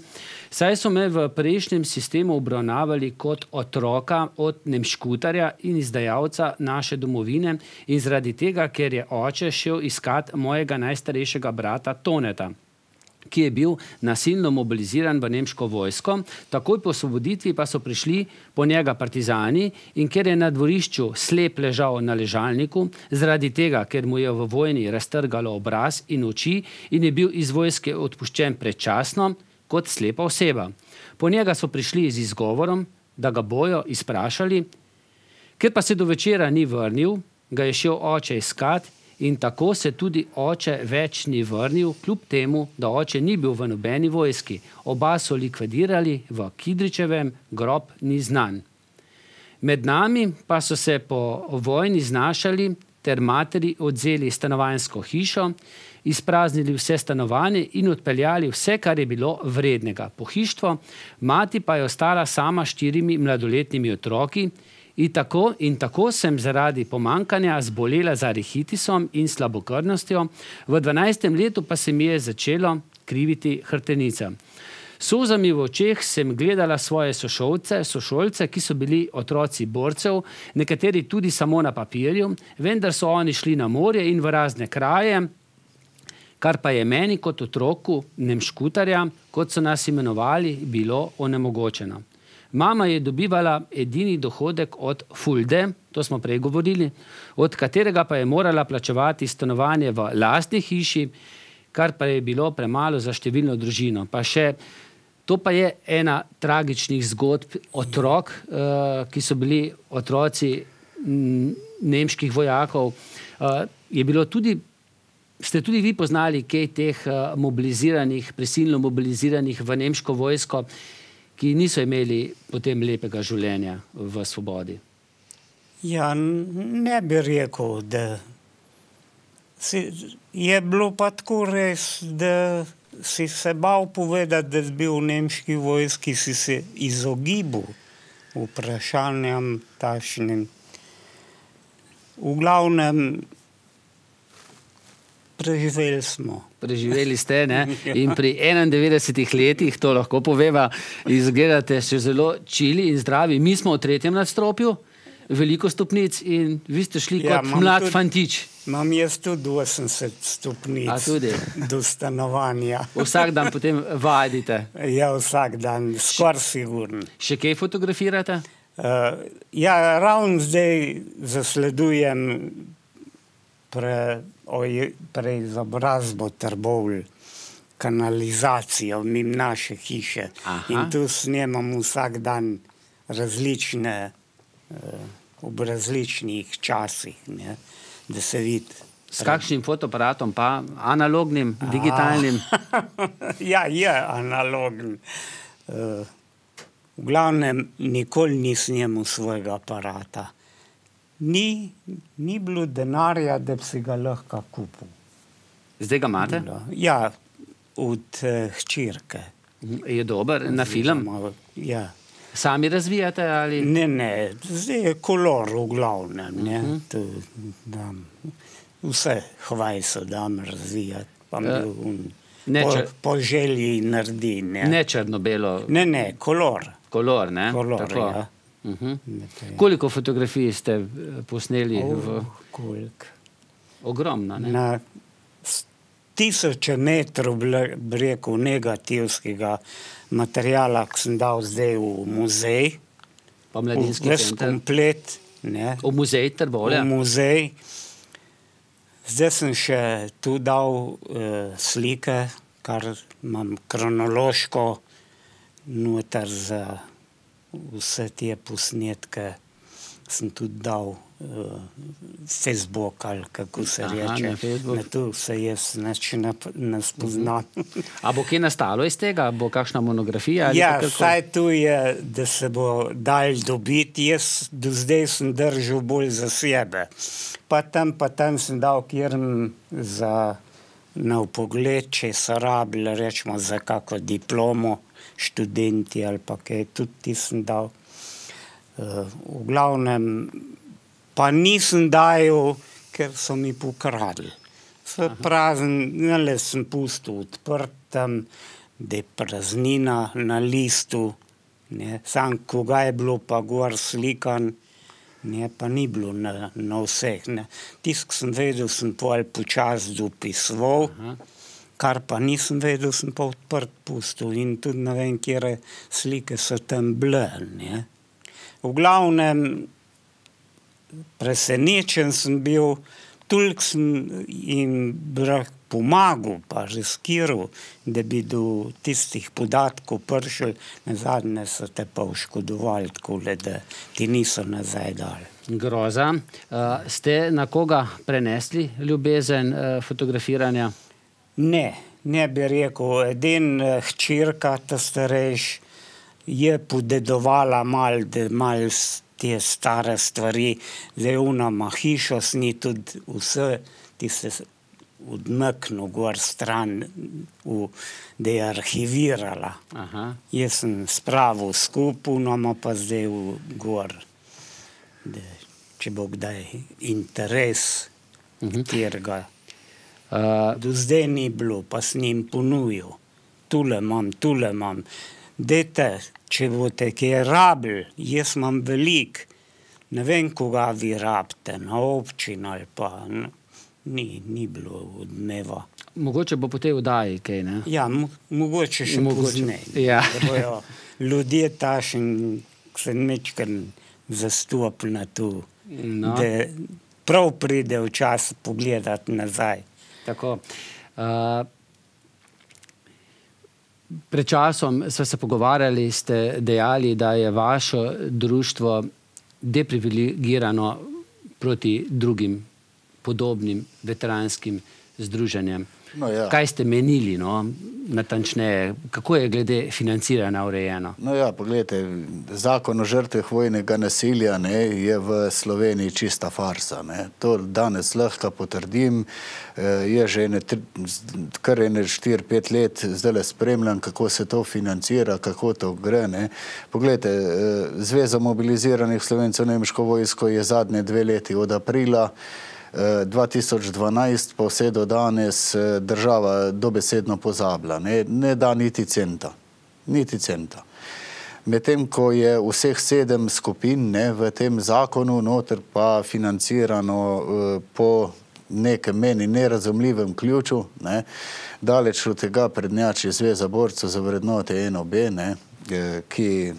Saj so me v prejšnjem sistemu obravnavali kot otroka od Nemškutarja in izdajalca naše domovine, in zaradi tega, ker je oče šel iskat mojega najstarejšega brata Toneta ki je bil nasilno mobiliziran v nemško vojsko. Takoj po osvoboditvi pa so prišli po njega partizani in ker je na dvorišču slep ležal na ležalniku, zaradi tega, ker mu je v vojni raztrgalo obraz in oči in je bil iz vojske odpuščen predčasno kot slepa oseba. Po njega so prišli z izgovorom, da ga bojo izprašali, ker pa se do večera ni vrnil, ga je šel oče iskat In tako se tudi oče več ni vrnil, kljub temu, da oče ni bil v nobeni vojski. Oba so likvidirali v Kidričevem, grob ni znan. Med nami pa so se po vojni znašali ter materi odzeli stanovanjsko hišo, izpraznili vse stanovanje in odpeljali vse, kar je bilo vrednega pohištvo, mati pa je ostala sama s štirimi mladoletnimi otroki. In tako, in tako sem zaradi pomankanja zbolela za rehitisom in slabokrvnostjo, v 12. letu pa se mi je začelo kriviti hrtenica. Sozami v očeh sem gledala svoje sošolce, sošolce, ki so bili otroci borcev, nekateri tudi samo na papirju, vendar so oni šli na morje in v razne kraje, kar pa je meni kot otroku Nemškutarja, kot so nas imenovali, bilo onemogočeno. Mama je dobivala edini dohodek od Fulde, to smo prej govorili, od katerega pa je morala plačevati stanovanje v lastni hiši, kar pa je bilo premalo za številno družino. Pa še, to pa je ena tragičnih zgodb otrok, uh, ki so bili otroci nemških vojakov. Uh, je bilo tudi, ste tudi vi poznali kaj teh uh, mobiliziranih, prisilno mobiliziranih v nemško vojsko, ki niso imeli potem lepega življenja v svobodi? Ja, ne bi rekel, da si, je bilo pa tako res, da si se bal povedati, da si bil v nemški vojski, si se izogibal vprašanjem tašnim. V glavnem, preživeli smo. Preživeli ste ne? in pri 91 letih, to lahko poveva, izgledate še zelo čili in zdravi. Mi smo v tretjem nadstropju, veliko stopnic in vi ste šli ja, kot mlad tudi, fantič. Imam jaz tudi 80 stopnic tudi. do stanovanja. Vsak dan potem vadite. Ja, vsak dan, skoraj sigurno. Še kaj fotografirate? Uh, ja, ravno zdaj zasledujem pre preizobrazbo trbovl, kanalizacijo mimo naše hiše. Aha. In tu snemam vsak dan različne, uh, ob različnih časih, ne, da se vidi. S kakšnim fotoaparatom, pa analognim, digitalnim? ja, je analogni. Uh, v glavnem, nikoli nisem imel svojega aparata ni, ni bilo denarja, da bi si ga lahko kupil. Zdaj ga imate? Ja, od uh, hčerke. Je dober na film? Ja. Sami razvijate ali? Ne, ne, zdaj je kolor v glavnem. Uh -huh. to, dam, vse hvaj so dam razvijati. Pa uh, un, po, po želji naredi. Ne, ne črno-belo. Ne, ne, kolor. Kolor, ne? Kolor, ja. Uh -huh. Koliko fotografij ste eh, posneli? Oh, v... Ogromno. Ne? Na tisoče metrov rekel, negativskega materijala, ki sem dal zdaj v muzej. Pa mladinski svet. Komplet. Ne? V muzej Trbole. V muzej. Zdaj sem še tu dal uh, slike, kar imam kronološko noter za vse te posnetke sem tudi dal uh, Facebook ali kako se Aha, reče. Na, na to se jaz ne, ne spoznam. A bo kaj nastalo iz tega? Bo kakšna monografija? Ja, saj tu je, da se bo dal dobiti. Jaz do zdaj sem držal bolj za sebe. Pa tam, pa tam sem dal kjer za na pogled, če so rabili, rečemo, za kako diplomo študenti ali pa kaj, tudi ti sem dal. Uh, v glavnem, pa nisem dajal, ker so mi pokradili. Se prazen, ne le sem pustil odprt tam, da je praznina na listu, ne. sam koga je bilo pa gor slikan, ne, pa ni bilo na, na vseh. Tisk sem vedel, sem pol počas dopisoval. Aha kar pa nisem vedel, sem pa odprt pustil in tudi ne vem, kje slike so tam bile. V glavnem, presenečen sem bil, toliko sem jim pomagal, pa riskiral, da bi do tistih podatkov prišel, na zadnje so te pa oškodovali, tako da ti niso nazaj dali. Groza. Uh, ste na koga prenesli ljubezen uh, fotografiranja? Ne, ne bi rekel. Edin eh, hčerka, ta starejš, je podedovala mal, mal te stare stvari, zdaj unama hišo sni tudi vse, ti se odmaknil gor stran, v, da je arhivirala. Aha. Jaz sem spravil skupaj, unama pa zdaj v gor. Da, če bo kdaj interes, katerega. Uh, Do zdaj ni bilo, pa s njim ponujil. Tule imam, tule imam. Dete, če boste kaj rabili, jaz imam velik, ne vem, koga vi rabite, na občino ali pa n- ni, ni bilo odmeva. mogoče bo po tej vdaji kaj, ne? Ja, mo mogoče še Mogoče, pozneje. ja. Bojo ljudje tašen, se mečkar zastopili na to. No. Prav pride v čas pogledati nazaj. Tako. Uh, pred časom smo se pogovarjali, ste dejali, da je vaše društvo deprivilegirano proti drugim podobnim veteranskim združenjem. No, ja. Kaj ste menili, no? natančneje, kako je glede financiranja urejeno? No ja, pogledajte, zakon o žrtvah vojnega nasilja ne, je v Sloveniji čista farsa. Ne. To danes lahko potrdim. Eh, Je že ene, kar ene 4-5 let zdaj le spremljam, kako se to financira, kako to gre. Ne. Poglejte, eh, Zveza mobiliziranih slovencev nemško vojsko je zadnje dve leti od aprila 2012 pa vse do danes eh, država dobesedno pozablja. Ne, ne da niti centa. Niti centa. Medtem ko je vseh sedem skupin ne, v tem zakonu noter pa financirano eh, po nekem meni nerazumljivem ključu, ne, daleč od tega prednjači Zveza borcev za vrednote NOB, ne, eh, ki eh,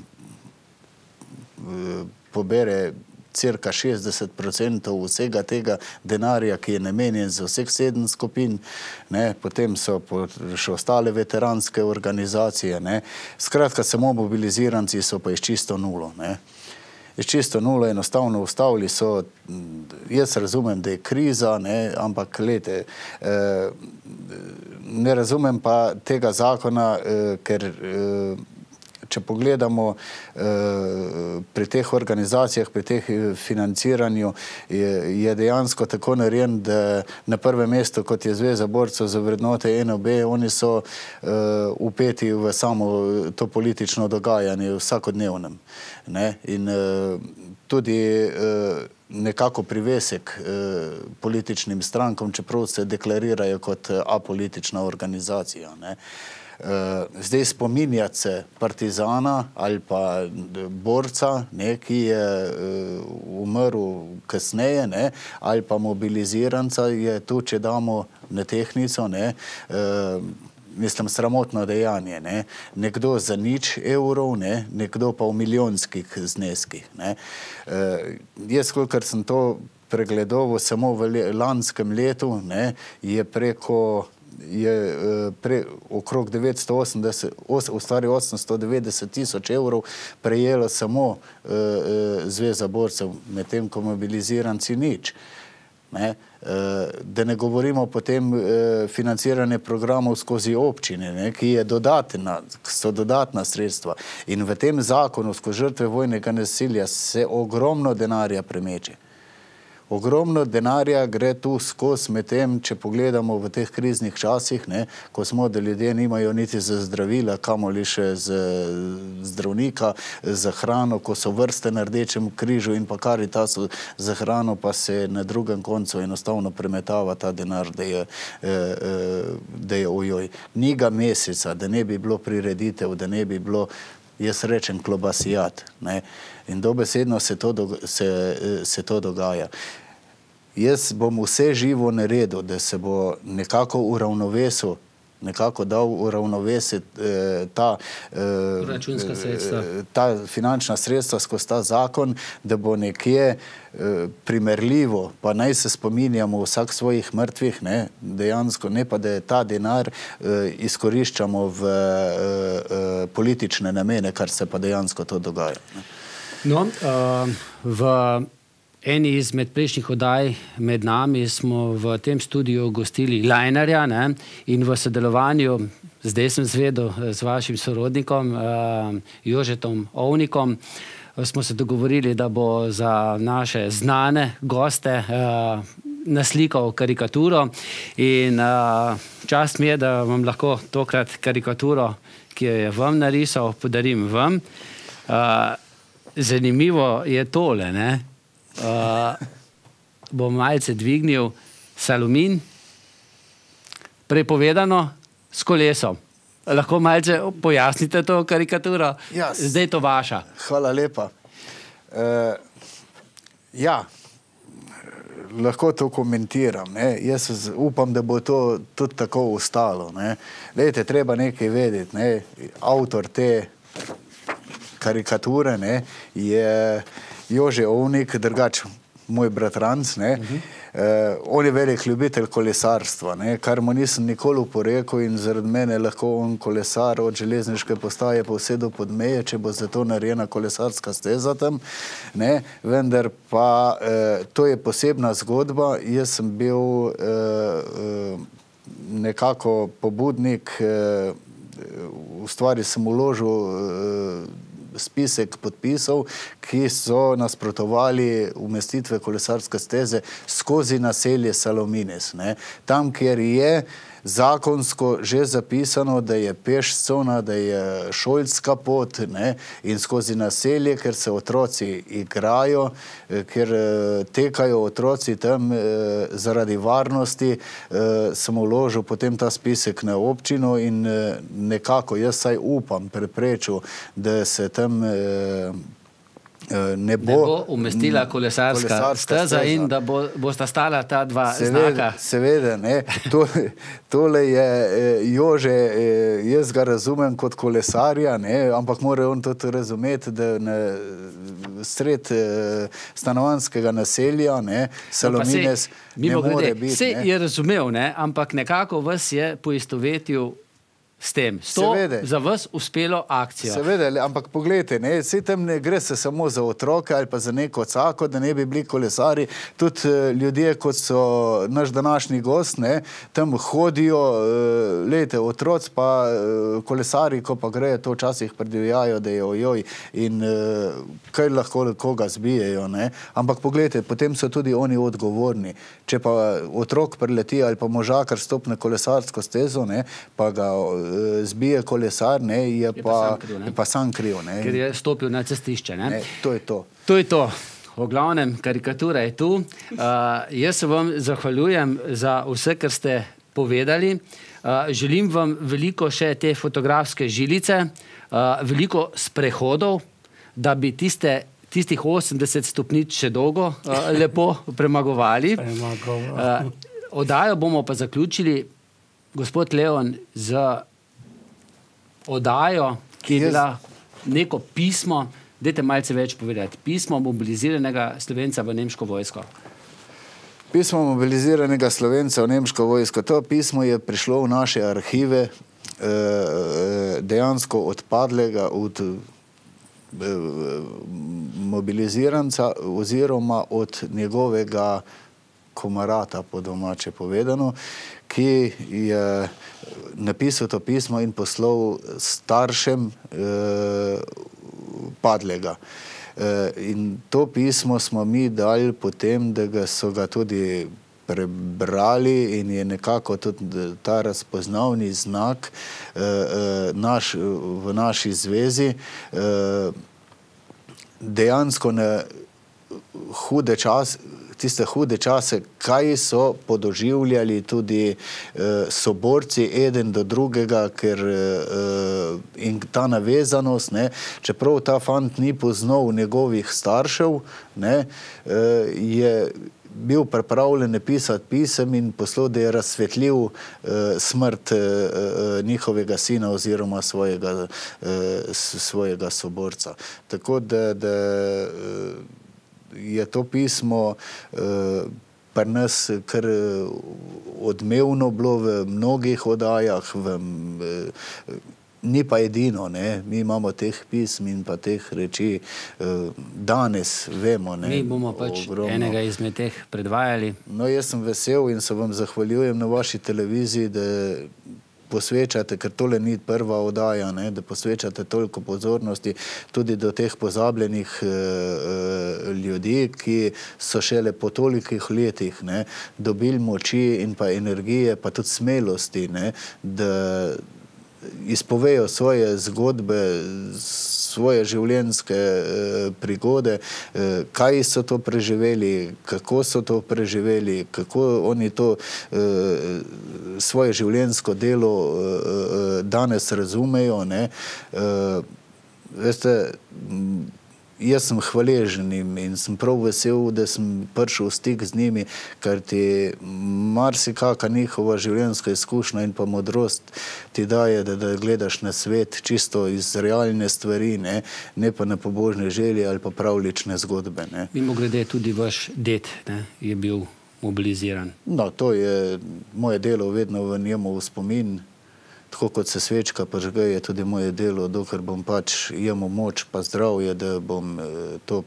pobere cirka 60% vsega tega denarja, ki je namenjen za vseh sedem skupin, ne, potem so še ostale veteranske organizacije. Ne. Skratka, samo mobiliziranci so pa iz čisto nulo. Ne. Iz čisto nulo enostavno ustavili so, jaz razumem, da je kriza, ne, ampak lete, eh, ne razumem pa tega zakona, eh, ker eh, če pogledamo eh, pri teh organizacijah, pri teh eh, financiranju, je, je dejansko tako narejen, da na prvem mestu, kot je Zveza borcev za vrednote NOB, oni so eh, upeti v samo to politično dogajanje vsakodnevnem. Ne? In eh, tudi eh, nekako privesek eh, političnim strankom, čeprav se deklarirajo kot eh, apolitična organizacija. Ne? Uh, zdaj spominjati se partizana ali pa d- borca, ne, ki je uh, umrl kasneje, ne, ali pa mobiliziranca, je tu, če damo na tehnico, ne, mislim, sramotno dejanje. Ne. Nekdo za nič evrov, ne, nekdo pa v milijonskih zneskih. Ne. Uh, jaz, kolikor sem to pregledoval samo v le, lanskem letu, ne, je preko je eh, pre, okrog 980, os, ustvari 890 tisoč evrov prejelo samo uh, uh, Zveza borcev, medtem ko mobiliziranci nič. Ne? Uh, da ne govorimo potem financiranje programov skozi občine, ne? ki je dodatna, so dodatna sredstva. In v tem zakonu skozi žrtve vojnega nasilja se ogromno denarja premeče. Ogromno denarja gre tu skozi, medtem če pogledamo v teh kriznih časih, ne, ko smo, da ljudje nimajo niti za zdravila, kamoli še za zdravnika, za hrano, ko so vrste na rdečem križu in pa karitasu za hrano, pa se na drugem koncu enostavno premetava ta denar, da je, eh, eh, da je ojoj. Ni ga meseca, da ne bi bilo prireditev, da ne bi bilo jaz rečem klobasijat. Ne? In dobesedno se to, dog se, se to dogaja. Jaz bom vse živo naredil, da se bo nekako uravnovesil, nekako dal uravnovesiti eh, ta, eh, Proračunska sredstva. eh, ta finančna sredstva skozi ta zakon, da bo nekje eh, primerljivo, pa naj se spominjamo vsak svojih mrtvih, ne, dejansko ne pa, da je ta denar eh, izkoriščamo v eh, eh, politične namene, kar se pa dejansko to dogaja. Ne. No, uh, v eni izmed prejšnjih oddaj med nami smo v tem studiu gostili Lajnarja ne, in v sodelovanju, zdaj sem zvedel, z vašim sorodnikom uh, Jožetom Ovnikom, smo se dogovorili, da bo za naše znane goste uh, naslikal karikaturo. In uh, čast mi je, da vam lahko tokrat karikaturo, ki jo je vam narisal, podarim vam. Uh, zanimivo je tole. Uh, bom malce dvignil salumin, prepovedano s kolesom. Lahko malce pojasnite to karikaturo? Ja, Zdaj je to vaša. Hvala lepa. Uh, ja, lahko to komentiram. Ne. Jaz upam, da bo to tudi tako ostalo. Lejte, treba nekaj vedeti. Ne. Avtor te karikature ne, je Jože Ovnik, drugače moj bratranc. Uh -huh. Uh, on je velik ljubitelj kolesarstva, ne, kar mu nisem nikoli uporekel in zaradi mene lahko on kolesar od železniške postaje pa vse do podmeje, če bo za to narejena kolesarska steza tam. Ne, vendar pa uh, to je posebna zgodba. Jaz sem bil uh, uh, nekako pobudnik, uh, v stvari sem uložil uh, spisek podpisov, ki so nasprotovali umestitve kolesarske steze skozi naselje Salomines. Ne. Tam, kjer je zakonsko že zapisano, da je peš cona, da je šolska pot in skozi naselje, ker se otroci igrajo, eh, ker eh, tekajo otroci tam eh, zaradi varnosti, sem uložil potem ta spisek na občino in nekako jaz saj upam preprečil, da se tam Eh, ne bo, ne bo umestila kolesarska, kolesarska steza, steza in da bo, bosta stala ta dva seveda, znaka. Seveda, ne. To, tole je eh, Jože, eh, jaz ga razumem kot kolesarja, ne, ampak mora on tudi razumeti, da ne, sred stanovanskega naselja, ne, Salomines, no, ne more biti. Vse je razumel, ne, ampak nekako vas je poistovetil s tem. S to Seveda. za vas uspelo akcijo. Seveda, ampak pogledajte, ne, vse tam ne gre se samo za otroke ali pa za neko cako, da ne bi bili kolesari. Tudi uh, ljudje, kot so naš današnji gost, ne, tam hodijo, uh, lete otroci, pa uh, kolesari, ko pa grejo, to včasih predvijajo, da je ojoj in uh, kaj lahko koga zbijejo. Ne. Ampak pogledajte, potem so tudi oni odgovorni. Če pa otrok preleti ali pa možakar stop na kolesarsko stezo, ne, pa ga zbije kolesar, ne, je, je pa, pa sam kriv. Ne. Ker je stopil na cestišče. Ne. Ne, to je to. To je to. V glavnem, karikatura je tu. Uh, jaz se vam zahvaljujem za vse, kar ste povedali. Uh, želim vam veliko še te fotografske žilice, uh, veliko sprehodov, da bi tiste, tistih 80 stopnic še dolgo uh, lepo premagovali. Uh, odajo bomo pa zaključili, gospod Leon, z odajo, ki je bila neko pismo, dajte malce več povedati, pismo mobiliziranega slovenca v nemško vojsko. Pismo mobiliziranega slovenca v nemško vojsko. To pismo je prišlo v naše arhive, eh, dejansko odpadlega od eh, mobiliziranca oziroma od njegovega komarata, po domače povedano, ki je napisal to pismo in poslal staršem eh, padlega. Eh, in to pismo smo mi dali potem, da ga so ga tudi prebrali in je nekako tudi ta razpoznavni znak eh, eh naš, v naši zvezi eh, dejansko na hude čas, tiste hude čase, kaj so podoživljali tudi uh, soborci eden do drugega, ker uh, in ta navezanost, ne, čeprav ta fant ni poznal njegovih staršev, ne, uh, je bil pripravljen napisati pisem in poslal, da je razsvetljiv uh, smrt uh, njihovega sina oziroma svojega, uh, svojega soborca. Tako da, da uh, je to pismo uh, pri nas kar eh, odmevno bilo v mnogih oddajah, v, uh, ni pa edino, ne? mi imamo teh pism in pa teh reči uh, danes, vemo. Ne? Mi bomo pač ogromno. enega izmed teh predvajali. No, jaz sem vesel in se vam zahvaljujem na vaši televiziji, da posvečate, ker tole ni prva oddaja, ne, da posvečate toliko pozornosti tudi do teh pozabljenih uh, ljudi, ki so šele po tolikih letih ne, dobili moči in pa energije, pa tudi smelosti, ne, da izpovejo svoje zgodbe, svoje življenjske eh, prigode, eh, kaj so to preživeli, kako so to preživeli, kako oni to eh, svoje življenjsko delo danes razumejo. Ne, veste, Jaz sem hvaležen in sem prav vesel, da sem prišel v stik z njimi, ker ti marsikaka njihova življenjska izkušnja in pa modrost ti daje, da, da gledaš na svet čisto iz realne stvari, ne, ne pa na pobožne želje ali pa pravlične zgodbe. Ne. Mimo grede, tudi vaš det ne, je bil mobiliziran. No, to je moje delo vedno v njemu v spomin tako kot se svečka požge, je tudi moje delo, dokler bom pač imel moč, pa zdravje, da bom eh, to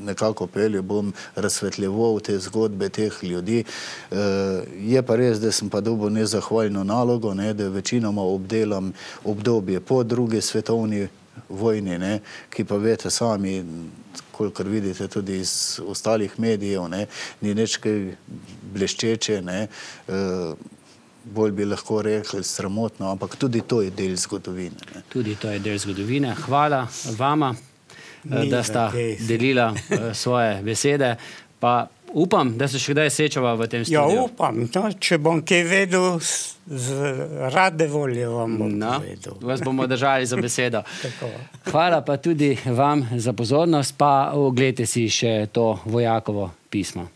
nekako pelil, bom razsvetljeval te zgodbe teh ljudi. Eh, je pa res, da sem pa dobil nezahvaljno nalogo, ne, da večinoma obdelam obdobje po drugi svetovni vojni, ne, ki pa veste sami, kolikor vidite tudi iz ostalih medijev, ne, ni nič kaj bleščeče, ne, uh, bolj bi lahko rekli sramotno, ampak tudi to je del zgodovine. Ne. Tudi to je del zgodovine. Hvala vama, Ni da sta delila uh, svoje besede. Pa upam, da se še kdaj srečava v tem svetu. Ja, upam. No, če bom kaj vedel, z rade volje vam bom no, povedal. Vas bomo držali za besedo. Hvala pa tudi vam za pozornost, pa oglejte si še to vojakovo pismo.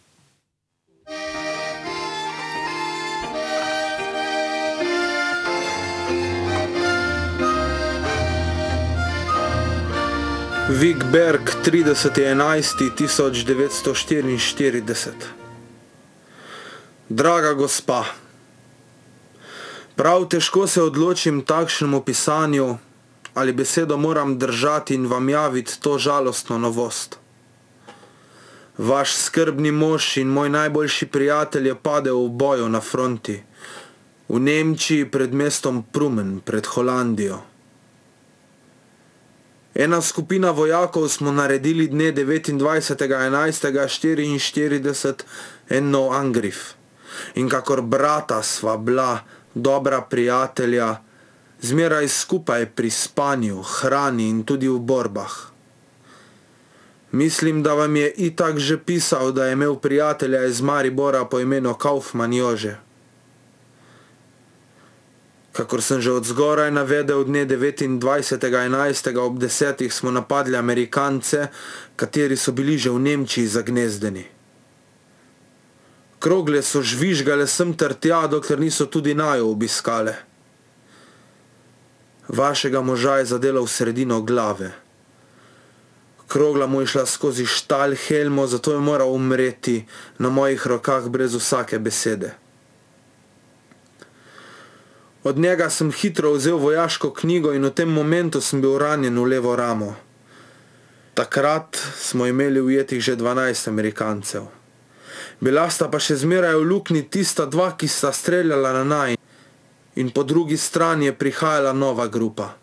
Vigberg 30.11.1944 Draga gospa, prav težko se odločim takšnemu pisanju, ali besedo moram držati in vam javiti to žalostno novost. Vaš skrbni mož in moj najboljši prijatelj je padel v boju na fronti, v Nemčiji pred mestom Prumen, pred Holandijo. Ena skupina vojakov smo naredili dne 29.11.44 en nov angrif. In kakor brata sva bila, dobra prijatelja, zmeraj skupaj pri spanju, hrani in tudi v borbah. Mislim, da vam je itak že pisal, da je imel prijatelja iz Maribora po imenu Kaufman Jože. Kakor sem že od zgoraj navedel, dne 29.11. ob 10. smo napadli Amerikance, kateri so bili že v Nemčiji zagnezdeni. Krogle so žvižgale sem ter tja, dokler niso tudi najo obiskale. Vašega moža je zadelo v sredino glave. Krogla mu je šla skozi štal helmo, zato je moral umreti na mojih rokah brez vsake besede. Od njega sem hitro vzel vojaško knjigo in v tem momentu sem bil ranjen v levo ramo. Takrat smo imeli ujetih že 12 Amerikancev. Bila sta pa še zmeraj v lukni tista dva, ki sta streljala na naj in po drugi strani je prihajala nova grupa.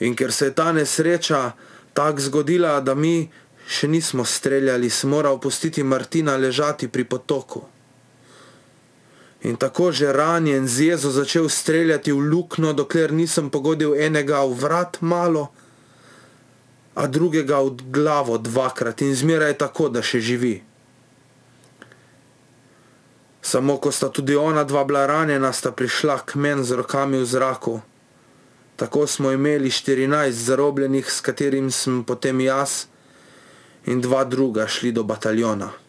In ker se je ta nesreča tako zgodila, da mi še nismo streljali, sem moral pustiti Martina ležati pri potoku in tako že ranjen z jezo začel streljati v lukno, dokler nisem pogodil enega v vrat malo, a drugega v glavo dvakrat in zmeraj tako, da še živi. Samo ko sta tudi ona dva bila ranjena, sta prišla k meni z rokami v zraku. Tako smo imeli 14 zarobljenih, s katerim sem potem jaz in dva druga šli do bataljona.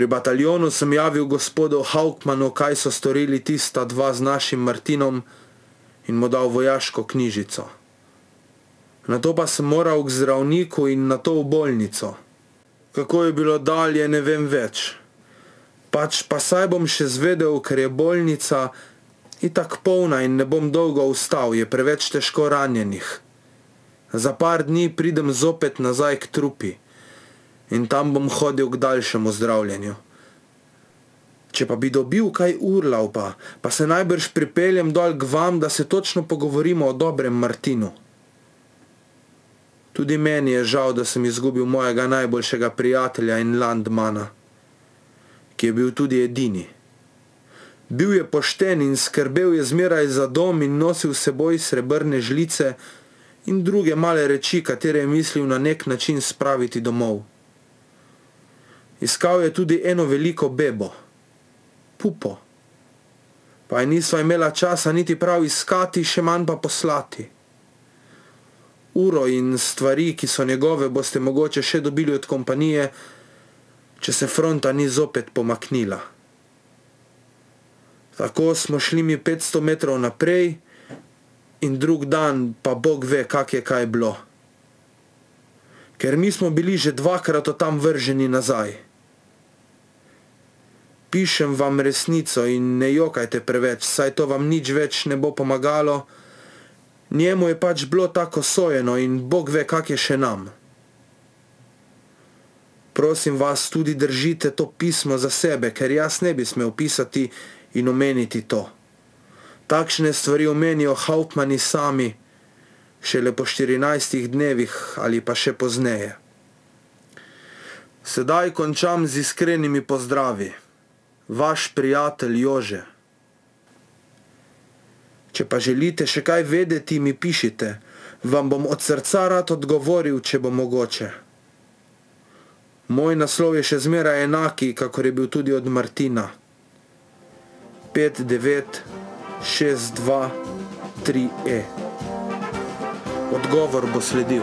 Pri bataljonu sem javil gospodu Hauptmanu, kaj so storili tista dva z našim Martinom in mu dal vojaško knjižico. Na to pa sem moral k zdravniku in na to v bolnico. Kako je bilo dalje, ne vem več. Pač pa saj bom še zvedel, ker je bolnica itak polna in ne bom dolgo ustal, je preveč težko ranjenih. Za par dni pridem zopet nazaj k trupi in tam bom hodil k daljšemu zdravljenju. Če pa bi dobil kaj urlav, pa, pa se najbrž pripeljem dol k vam, da se točno pogovorimo o dobrem Martinu. Tudi meni je žal, da sem izgubil mojega najboljšega prijatelja in landmana, ki je bil tudi edini. Bil je pošten in skrbel je zmeraj za dom in nosil seboj srebrne žlice in druge male reči, katere je mislil na nek način spraviti domov. Iskal je tudi eno veliko bebo, pupo, pa je nisva imela časa niti prav iskati, še manj pa poslati. Uro in stvari, ki so njegove, boste mogoče še dobili od kompanije, če se fronta ni zopet pomaknila. Tako smo šli mi 500 metrov naprej in drug dan pa Bog ve, kak je kaj bilo. Ker mi smo bili že dvakrat od tam vrženi nazaj. Pišem vam resnico in ne jokajte preveč, saj to vam nič več ne bo pomagalo. Njemu je pač bilo tako sojeno in Bog ve, kak je še nam. Prosim vas, tudi držite to pismo za sebe, ker jaz ne bi smel pisati in omeniti to. Takšne stvari omenijo Hauptmani sami, šele po 14 dnevih ali pa še pozneje. Sedaj končam z iskrenimi pozdravi. Vaš prijatelj Jože. Če pa želite še kaj vedeti, mi pišite. Vam bom od srca rad odgovoril, če bo mogoče. Moj naslov je še zmeraj enaki, kakor je bil tudi od Martina. 59623E. Odgovor bo sledil.